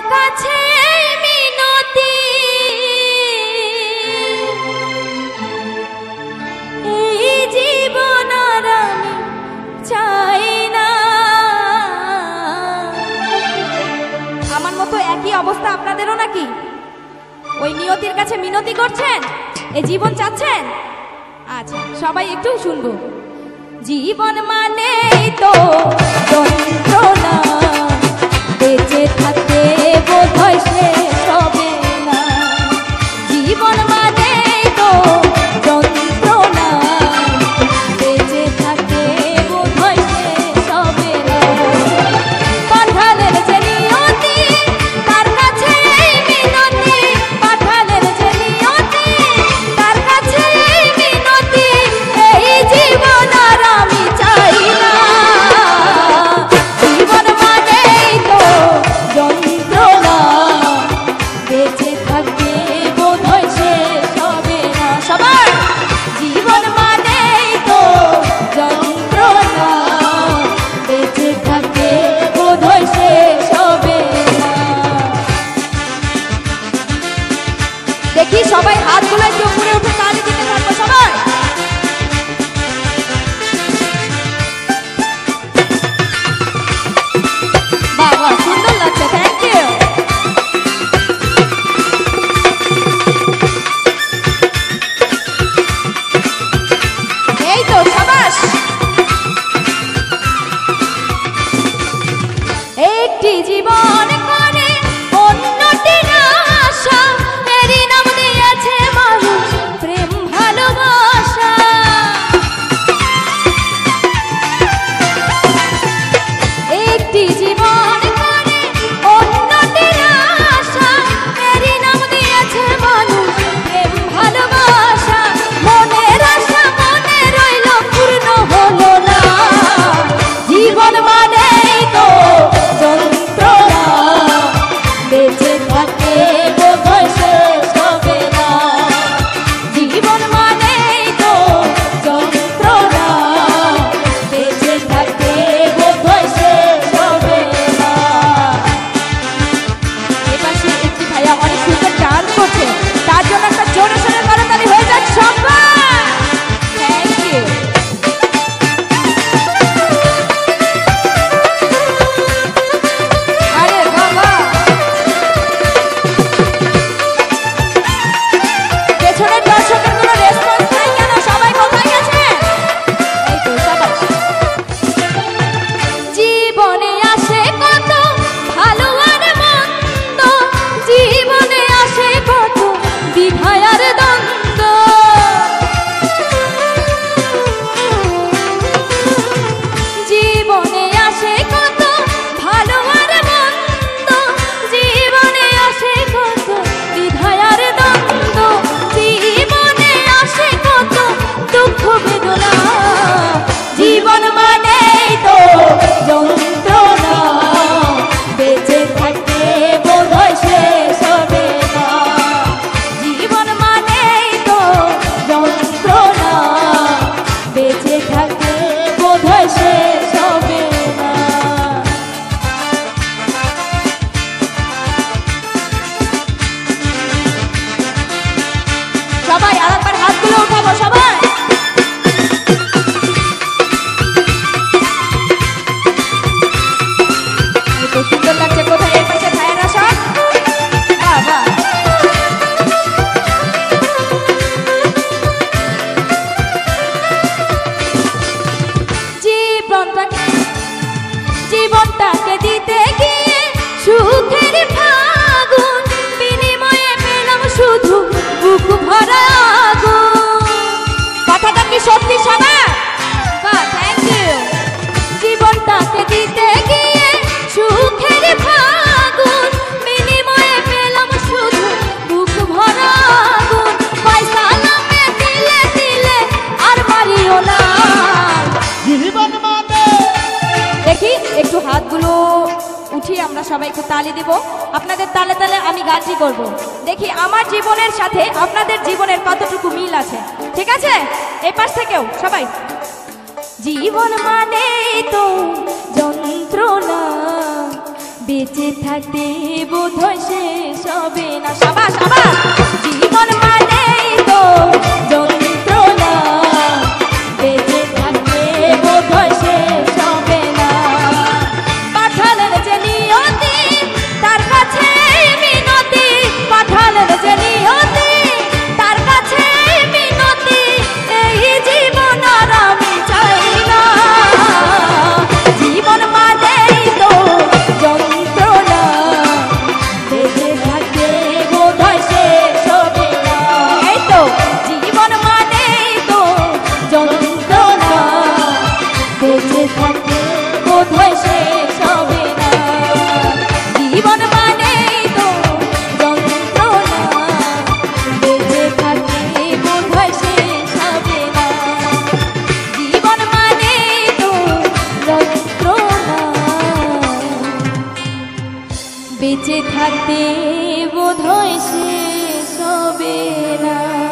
কাছে জীবন আমার মতো একই অবস্থা আপনাদেরও নাকি? ওই নিয়তির কাছে মিনতি করছেন? এ জীবন চাচ্ছেন? আচ্ছা সবাই একটু শুনব। জীবন মানে তো না। দেখি সবাই হাত গুলাই কেউ উপরে উঠে তাহলে দিতে থাকব সবাই? থ্যাংক ইউ একটি জীবনে Hey. সবাই আরেকবার হাত গালি দিব। আপনাদের তালে তালে আমি গানটি করব। দেখি, আমার জীবনের সাথে আপনাদের জীবনের কতটুকু মিল আছে। ঠিক আছে? এ পাশ থেকেও, সবাই। জীবন মানে তো যন্ত্রণা, বেঁচে থাকতে বোধ হয় সে সবে না। সবা সবাই বেঁচে থাকতে বোধ হয় সে সবে না।